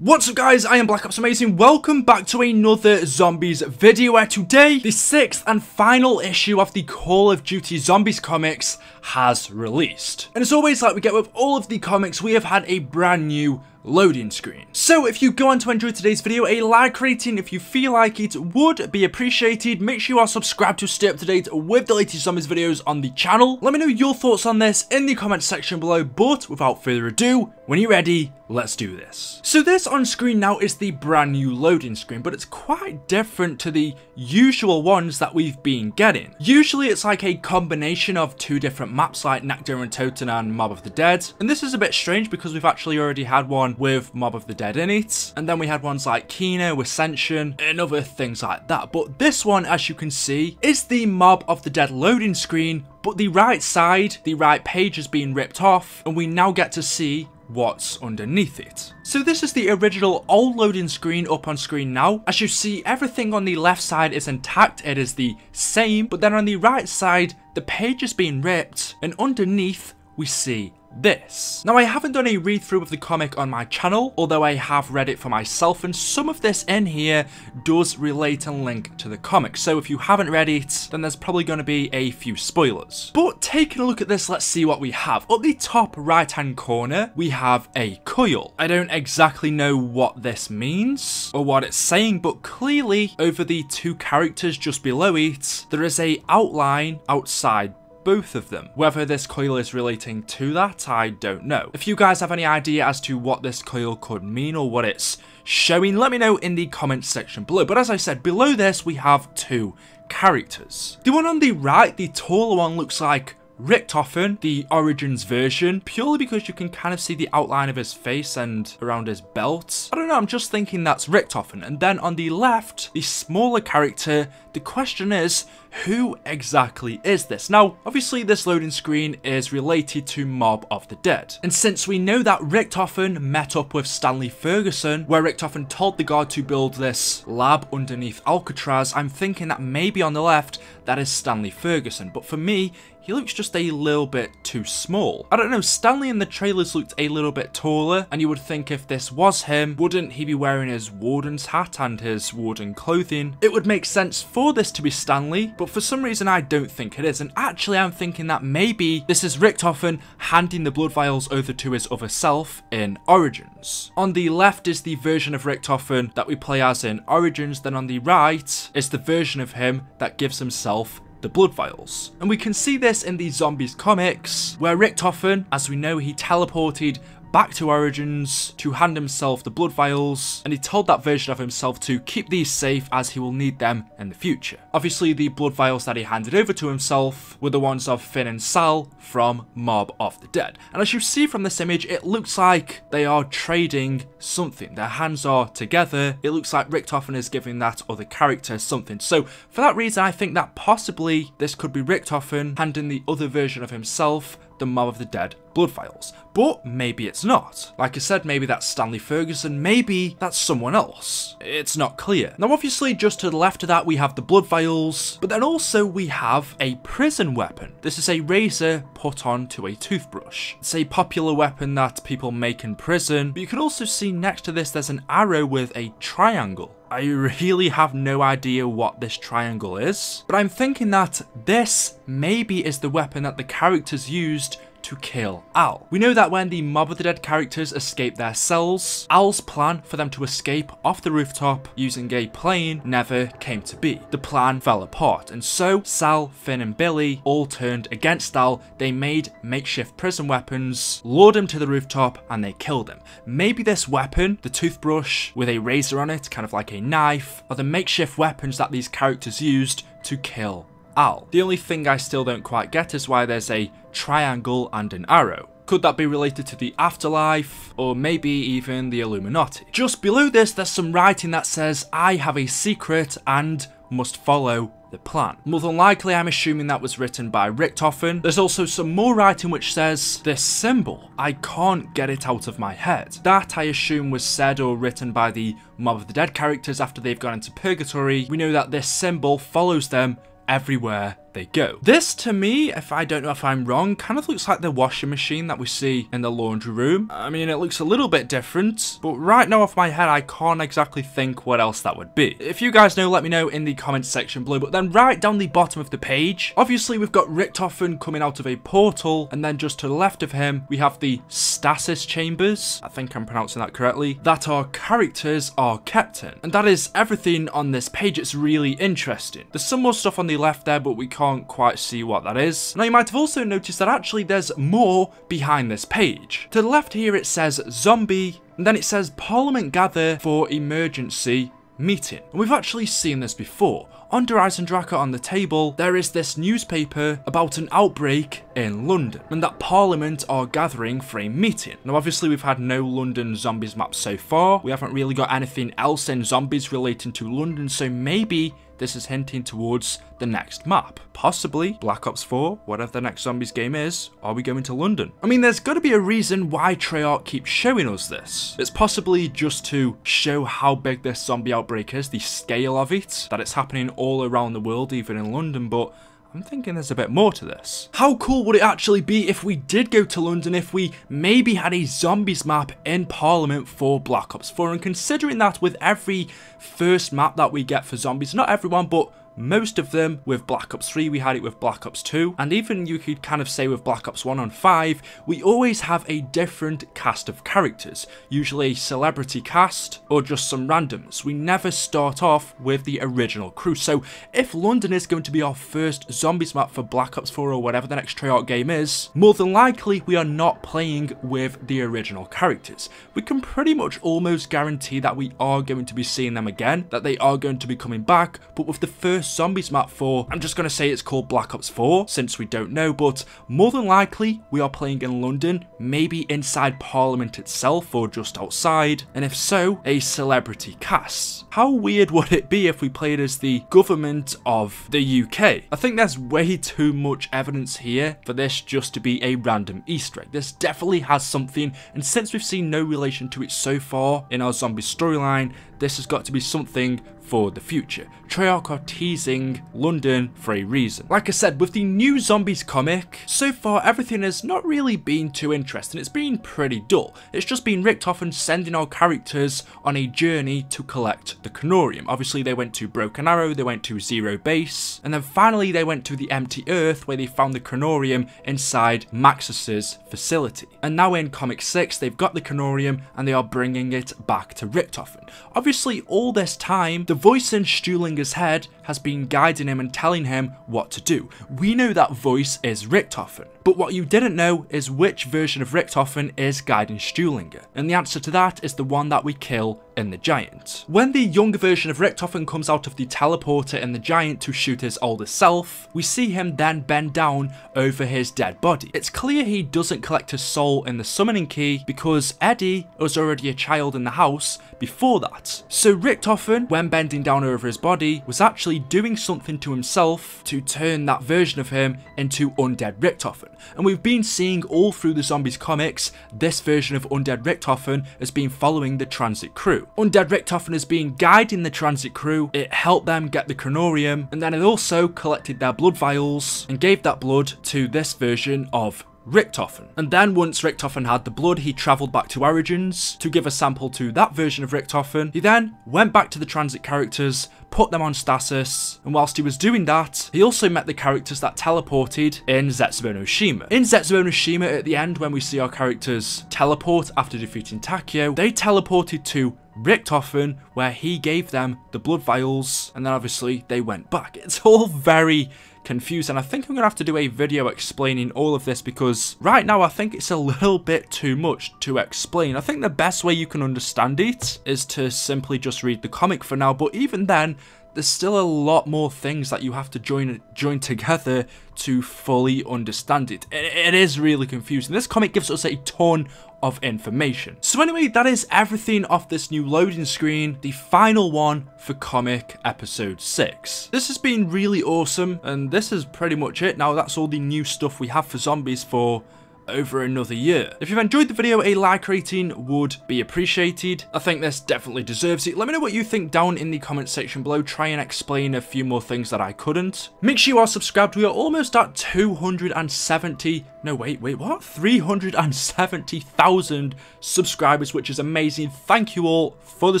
What's up guys, I am Black Ops Amazing, welcome back to another Zombies video where today, the sixth and final issue of the Call of Duty Zombies comics has released. And as always, like we get with all of the comics, we have had a brand new loading screen. So if you go on to enjoy today's video, a like rating if you feel like it would be appreciated. Make sure you are subscribed to stay up to date with the latest zombies videos on the channel. Let me know your thoughts on this in the comment section below, but without further ado, when you're ready, let's do this. So this on screen now is the brand new loading screen, but it's quite different to the usual ones that we've been getting. Usually it's like a combination of two different maps like Nacht der Untoten and Mob of the Dead, and this is a bit strange because we've actually already had one with Mob of the Dead in it, and then we had ones like Kino, Ascension, and other things like that. But this one, as you can see, is the Mob of the Dead loading screen, but the right side, the right page has been ripped off, and we now get to see what's underneath it. So this is the original old loading screen up on screen now. As you see, everything on the left side is intact, it is the same, but then on the right side, the page has been ripped, and underneath, we see this. Now I haven't done a read through of the comic on my channel, although I have read it for myself and some of this in here does relate and link to the comic, so if you haven't read it, then there's probably going to be a few spoilers. But taking a look at this, let's see what we have. Up the top right hand corner, we have a coil. I don't exactly know what this means or what it's saying, but clearly over the two characters just below it, there is a outline outside both of them. Whether this coil is relating to that, I don't know. If you guys have any idea as to what this coil could mean or what it's showing, let me know in the comments section below. But as I said, below this we have two characters. The one on the right, the taller one, looks like Richtofen, the Origins version, purely because you can kind of see the outline of his face and around his belt. I don't know, I'm just thinking that's Richtofen. And then on the left, the smaller character, the question is, who exactly is this? Now, obviously this loading screen is related to Mob of the Dead. And since we know that Richtofen met up with Stanley Ferguson, where Richtofen told the guard to build this lab underneath Alcatraz, I'm thinking that maybe on the left, that is Stanley Ferguson. But for me, he looks just a little bit too small. I don't know, Stanley in the trailers looked a little bit taller, and you would think if this was him, wouldn't he be wearing his warden's hat and his warden clothing? It would make sense for this to be Stanley, but for some reason I don't think it is, and actually I'm thinking that maybe this is Richtofen handing the blood vials over to his other self in Origins. On the left is the version of Richtofen that we play as in Origins, then on the right is the version of him that gives himself the blood vials. And we can see this in the Zombies comics, where Richtofen, as we know, he teleported back to Origins to hand himself the blood vials, and he told that version of himself to keep these safe as he will need them in the future. Obviously, the blood vials that he handed over to himself were the ones of Finn and Sal from Mob of the Dead. And as you see from this image, it looks like they are trading something. Their hands are together. It looks like Richtofen is giving that other character something. So for that reason, I think that possibly this could be Richtofen handing the other version of himself the Mob of the Dead blood vials. But maybe it's not. Like I said, maybe that's Stanley Ferguson, maybe that's someone else. It's not clear. Now obviously just to the left of that we have the blood vials, but then also we have a prison weapon. This is a razor put onto a toothbrush. It's a popular weapon that people make in prison, but you can also see next to this there's an arrow with a triangle. I really have no idea what this triangle is, but I'm thinking that this maybe is the weapon that the characters used to kill Al. We know that when the Mob of the Dead characters escape their cells, Al's plan for them to escape off the rooftop using a plane never came to be. The plan fell apart, and so Sal, Finn, and Billy all turned against Al. They made makeshift prison weapons, lured him to the rooftop, and they killed him. Maybe this weapon, the toothbrush with a razor on it, kind of like a knife, are the makeshift weapons that these characters used to kill Al. The only thing I still don't quite get is why there's a triangle and an arrow. Could that be related to the afterlife, or maybe even the Illuminati? Just below this, there's some writing that says, I have a secret and must follow the plan. More than likely, I'm assuming that was written by Richtofen. There's also some more writing which says, this symbol, I can't get it out of my head. That, I assume, was said or written by the Mob of the Dead characters after they've gone into purgatory. We know that this symbol follows them everywhere they go. This, to me, if I don't know if I'm wrong, kind of looks like the washing machine that we see in the laundry room. I mean, it looks a little bit different, but right now off my head, I can't exactly think what else that would be. If you guys know, let me know in the comments section below, but then right down the bottom of the page, obviously we've got Richtofen coming out of a portal, and then just to the left of him, we have the stasis chambers, I think I'm pronouncing that correctly, that our characters are kept in. And that is everything on this page, it's really interesting. There's some more stuff on the left there, but we can't quite see what that is. Now you might have also noticed that actually there's more behind this page. To the left here it says zombie, and then it says Parliament gather for emergency meeting. And we've actually seen this before. Under Eisendrache on the table, there is this newspaper about an outbreak in London, and that Parliament are gathering for a meeting. Now obviously we've had no London zombies map so far, we haven't really got anything else in zombies relating to London, so maybe this is hinting towards the next map. Possibly Black Ops 4, whatever the next Zombies game is, are we going to London? I mean, there's got to be a reason why Treyarch keeps showing us this. It's possibly just to show how big this zombie outbreak is, the scale of it, that it's happening all around the world, even in London, but I'm thinking there's a bit more to this. How cool would it actually be if we did go to London, if we maybe had a zombies map in Parliament for Black Ops 4, and considering that with every first map that we get for zombies, not everyone, but most of them with Black Ops 3, we had it with Black Ops 2, and even you could kind of say with Black Ops 1 on 5, we always have a different cast of characters, usually a celebrity cast or just some randoms. We never start off with the original crew, so if London is going to be our first zombies map for Black Ops 4 or whatever the next Treyarch game is, more than likely we are not playing with the original characters. We can pretty much almost guarantee that we are going to be seeing them again, that they are going to be coming back, but with the first Zombies map 4. I'm just going to say it's called Black Ops 4, since we don't know, but more than likely we are playing in London, maybe inside Parliament itself or just outside, and if so, a celebrity cast. How weird would it be if we played as the government of the UK? I think there's way too much evidence here for this just to be a random easter egg. This definitely has something, and since we've seen no relation to it so far in our zombie storyline, this has got to be something for the future. Treyarch are teasing London for a reason. Like I said, with the new Zombies comic, so far everything has not really been too interesting. It's been pretty dull. It's just been Richtofen sending our characters on a journey to collect the Kronorium. Obviously they went to Broken Arrow, they went to Zero Base, and then finally they went to the Empty Earth where they found the Kronorium inside Maxis's facility. And now in Comic 6, they've got the Kronorium and they are bringing it back to Richtofen. Obviously all this time, the voice in Stuhlinger's head has been guiding him and telling him what to do. We know that voice is Richtofen, but what you didn't know is which version of Richtofen is guiding Stuhlinger, and the answer to that is the one that we kill in the Giant. When the younger version of Richtofen comes out of the teleporter and the Giant to shoot his older self, we see him then bend down over his dead body. It's clear he doesn't collect his soul in the summoning key because Eddie was already a child in the house before that. So Richtofen, when bending down over his body, was actually doing something to himself to turn that version of him into Undead Richtofen. And we've been seeing all through the Zombies comics, this version of Undead Richtofen has been following the transit crew. Undead Richtofen has been guiding the transit crew, it helped them get the Kronorium, and then it also collected their blood vials and gave that blood to this version of Richtofen. And then once Richtofen had the blood, he travelled back to Origins to give a sample to that version of Richtofen. He then went back to the transit characters, put them on stasis, and whilst he was doing that, he also met the characters that teleported in Zetsubou no Shima. In Zetsubou no Shima, at the end, when we see our characters teleport after defeating Takeo, they teleported to Richtofen, where he gave them the blood vials, and then obviously they went back. It's all very confused and I think I'm going to have to do a video explaining all of this because right now I think it's a little bit too much to explain. I think the best way you can understand it is to simply just read the comic for now but even then there's still a lot more things that you have to join join together to fully understand it. it. It is really confusing. This comic gives us a ton of information. So anyway, that is everything off this new loading screen, the final one for comic episode 6. This has been really awesome, and this is pretty much it. Now that's all the new stuff we have for zombies for over another year. If you've enjoyed the video, a like rating would be appreciated. I think this definitely deserves it. Let me know what you think down in the comment section below. Try and explain a few more things that I couldn't. Make sure you are subscribed. We are almost at 270, no wait, wait, what? 370,000 subscribers, which is amazing. Thank you all for the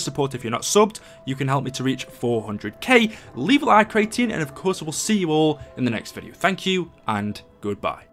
support. If you're not subbed, you can help me to reach 400k. Leave a like rating, and of course, we'll see you all in the next video. Thank you, and goodbye.